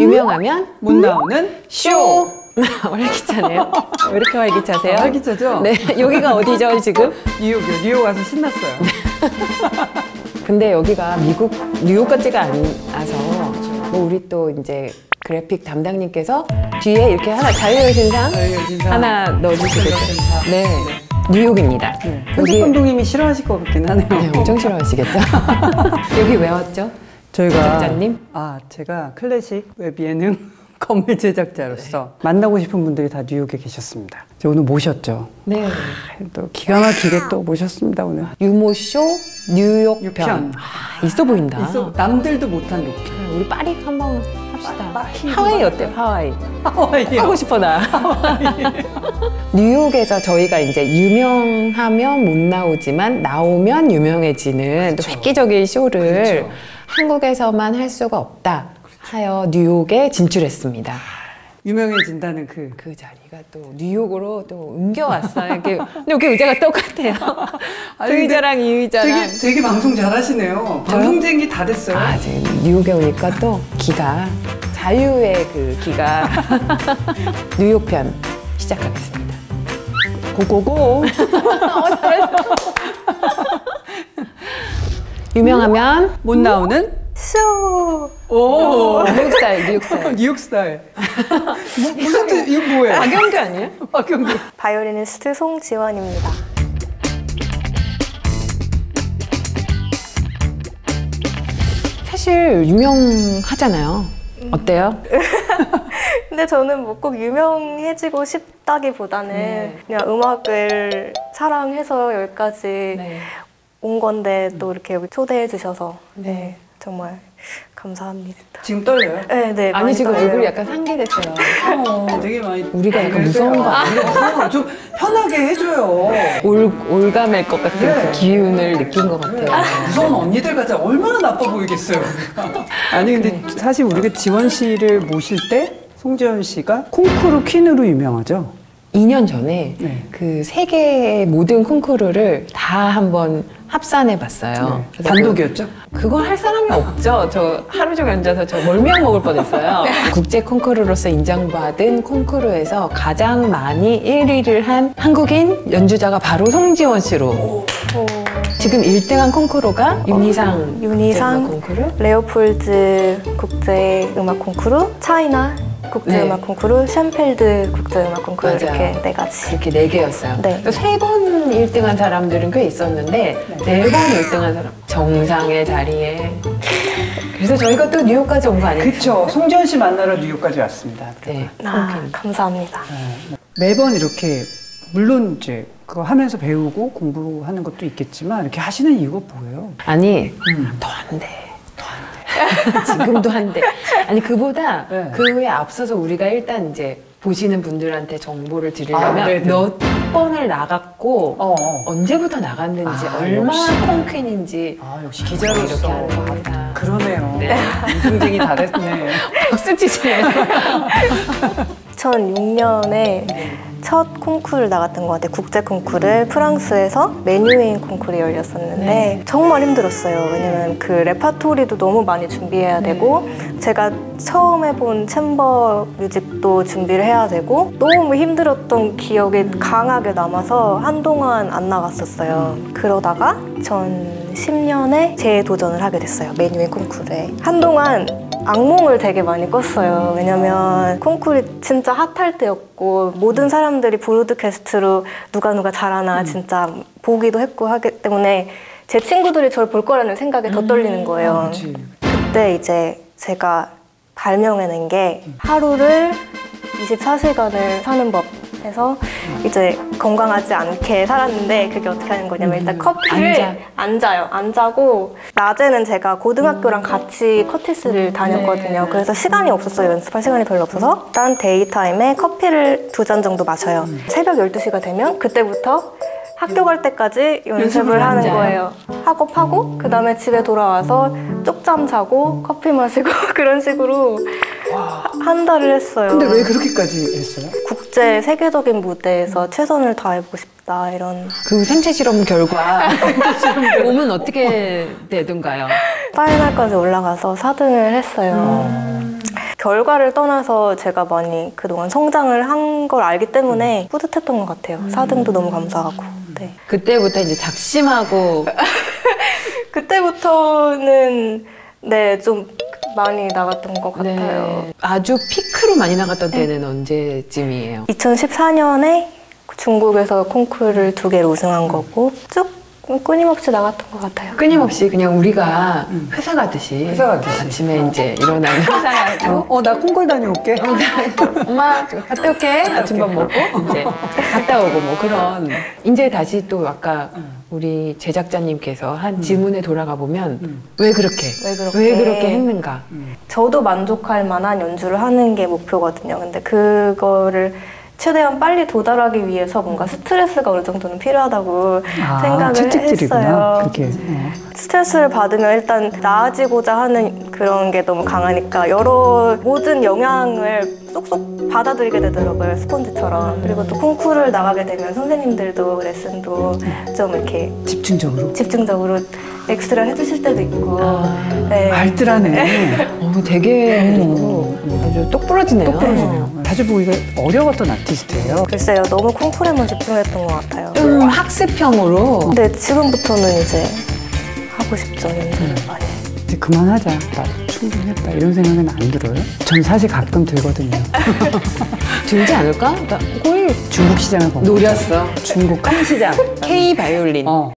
유명하면 못 나오는 쇼. 활기차네요. 왜 이렇게 활기차세요? 아, 활기차죠? 네, 여기가 어디죠 지금? 뉴욕이요. 뉴욕 와서 신났어요. 근데 여기가 미국 뉴욕 같지가 않아서 뭐 우리 또 이제 그래픽 담당님께서 뒤에 이렇게 하나 자유의 신상 자유의 신상. 하나 넣어주시겠죠? 신상. 네, 뉴욕입니다. 네. 편집 감독님이 싫어하실 것 같긴 하네요. 네, 엄청 싫어하시겠죠? 여기 왜 왔죠? 저희가 제작자님? 아 제가 클래식 웹 예능 건물 제작자로서 만나고 싶은 분들이 다 뉴욕에 계셨습니다. 이제 오늘 모셨죠. 네. 또 기가 막히게 또 모셨습니다 오늘. 유못쇼 뉴욕 편. 편. 아, 있어 보인다. 있어, 남들도 못한 로케. 우리 파리 한번 합시다. 파리 하와이 어때? 하와이. 하와이요. 하고 싶어 나. 뉴욕에서 저희가 이제 유명하면 못 나오지만 나오면 유명해지는 또 획기적인 쇼를 그렇죠. 한국에서만 할 수가 없다 하여 뉴욕에 진출했습니다. 유명해진다는 그. 그 자리가 또 뉴욕으로 또 옮겨왔어요. 이렇게 근데 여기 의자가 똑같아요. 아니, 그 의자랑 이 의자랑. 되게 되게 방송 잘하시네요. 방송쟁이 다 됐어요. 아, 지금 뉴욕에 오니까 또 기가 자유의 그 기가 뉴욕 편 시작하겠습니다. 고고고. 유명하면 못 나오는 쇼! 오. 뉴욕 스타일, 뉴욕 스타일. 뉴욕 스타일. 뭐, 무슨 뜻? 이거 뭐예요? 박영규 아니에요? 박경규. 바이올리니스트 송지원입니다. 사실 유명하잖아요. 어때요? 근데 저는 뭐 꼭 유명해지고 싶다기보다는 네. 그냥 음악을 사랑해서 여기까지 네. 온 건데 또 이렇게 여기 초대해 주셔서 네, 정말 감사합니다. 지금 떨려요? 네, 네. 아니 많이 지금 떨려요. 얼굴이 약간 상기됐어요. 어, 되게 많이. 우리가 약간 무서운 거 아니에요? 좀 편하게 해줘요. 올, 올감일 것 같은 네. 그 기운을 느낀 것 같아요. 무서운 언니들 같아 얼마나 나빠 보이겠어요. 아니 근데 사실 우리가 지원 씨를 모실 때 송지현 씨가 콩쿠르 퀸으로 유명하죠. 2년 전에 네. 그 세계 모든 콩쿠르를 다 한번 합산해 봤어요. 네. 단독이었죠. 그걸 할 사람이 없죠. 저 하루 종일 앉아서 저 멀미약 먹을 뻔했어요. 국제 콩쿠르로서 인정받은 콩쿠르에서 가장 많이 1위를 한 한국인 연주자가 바로 송지원 씨로. 오, 지금 1등한 콩쿠르가 윤희상 윤희상. 콩쿠르. 레오폴드 국제 음악 콩쿠르, 차이나 국제음악 네. 콩쿠르, 쉔펠드 국제음악 콩쿠르 맞아요. 이렇게 네 가지. 그렇게 네 개였어요. 네. 세번 1등한 사람들은 꽤 있었는데 네 번 1등한 사람 정상의 자리에. 그래서 저희가 또 뉴욕까지 온 거 아니에요? 그쵸. 송지현 씨 만나러 뉴욕까지 왔습니다. 네. 아, 감사합니다. 매번 이렇게 물론 이제 그거 하면서 배우고 공부하는 것도 있겠지만 이렇게 하시는 이유가 뭐예요? 아니 음. 더안 돼. 더안 돼. 지금도 한 돼. 아니 그보다 네. 그에 앞서서 우리가 일단 이제 보시는 분들한테 정보를 드리려면 아, 네네. 몇 번을 나갔고 어, 어. 언제부터 나갔는지 아, 얼마나 역시. 콩퀸인지 아 역시 이렇게 하는 겁니다. 그러네요. 네. 방송쟁이 다 됐네. 박수 치시네요. 2006년에 첫 콩쿠르를 나갔던 것 같아요. 국제 콩쿠르 프랑스에서 메뉴인 콩쿠르 열렸었는데 네. 정말 힘들었어요. 왜냐면 그 레파토리도 너무 많이 준비해야 되고 제가 처음 해본 챔버 뮤직도 준비를 해야 되고 너무 힘들었던 기억이 강하게 남아서 한동안 안 나갔었어요. 그러다가 전 10년에 재도전을 하게 됐어요. 메뉴인 콩쿠르에. 한동안 악몽을 되게 많이 꿨어요. 왜냐면 콩쿠르 진짜 핫할 때였고 모든 사람들이 브로드캐스트로 누가 누가 잘하나 진짜 보기도 했고 하기 때문에 제 친구들이 저를 볼 거라는 생각에 더 떨리는 거예요. 그렇지. 그때 이제 제가 발명해낸 게 하루를 24시간을 사는 법 해서 이제 건강하지 않게 살았는데 그게 어떻게 하는 거냐면 일단 커피를 안 자. 안 자요. 안 자고 낮에는 제가 고등학교랑 같이 커티스를 다녔거든요. 그래서 시간이 없었어요. 연습할 시간이 별로 없어서 일단 daytime에 커피를 두 잔 정도 마셔요. 새벽 12시가 되면 그때부터 학교 갈 때까지 연습을 연습을 하는 앉아요. 거예요. 학업하고 그 다음에 집에 돌아와서 쪽잠 자고 커피 마시고 그런 식으로 한 달을 했어요. 근데 왜 그렇게까지 했어요? 국제 세계적인 무대에서 최선을 다해보고 싶다 이런 그 생체 실험 결과 몸은 어떻게 되던가요? 파이널까지 올라가서 4등을 했어요. 결과를 떠나서 제가 많이 그동안 성장을 한 걸 알기 때문에 뿌듯했던 것 같아요. 4등도 너무 감사하고. 네. 그때부터 이제 작심하고 그때부터는 네, 좀 많이 나갔던 것 같아요. 네, 아주 피크로 많이 나갔던 때는 언제쯤이에요? 2014년에 중국에서 콩쿠르를 두 개를 우승한 거고 쭉 끊임없이 나갔던 것 같아요. 끊임없이 그냥 우리가 회사 가듯이, 회사 가듯이. 아침에 이제 일어나면 회사 가고. 어, 나 콩쿨 다녀올게. 엄마 갔다 올게. 아침밥 먹고 이제 갔다 오고 뭐 그런. 이제 다시 또 아까 우리 제작자님께서 한 질문에 돌아가 보면 왜 그렇게? 왜 그렇게? 왜 그렇게 했는가? 저도 만족할 만한 연주를 하는 게 목표거든요. 근데 그거를 최대한 빨리 도달하기 위해서 뭔가 스트레스가 어느 정도는 필요하다고 생각을 채찍질이구나. 했어요. 그렇게. 어. 스트레스를 받으면 일단 나아지고자 하는 그런 게 너무 강하니까 여러 모든 영향을 쏙쏙 받아들이게 되더라고요 스펀지처럼 그리고 또 콩쿠르를 나가게 되면 선생님들도 레슨도 좀 이렇게 집중적으로. 집중적으로 엑스트라 해주실 때도 있고 아, 네. 알뜰하네. 어, 되게 그리고 아주 똑부러지네요. 똑부러지네요. 자주 보기가 어려웠던 아티스트예요. 글쎄요 너무 콩쿠르에만 집중했던 것 같아요 좀 학습형으로 근데 지금부터는 이제 하고 싶죠 연주를 많이 이제 그만하자. 나 충분했다. 이런 생각은 안 들어요? 전 사실 가끔 들거든요. 들지 않을까? 나 거의 중국 시장을 보면. 노렸어. 중국 깡시장. K 바이올린. 어.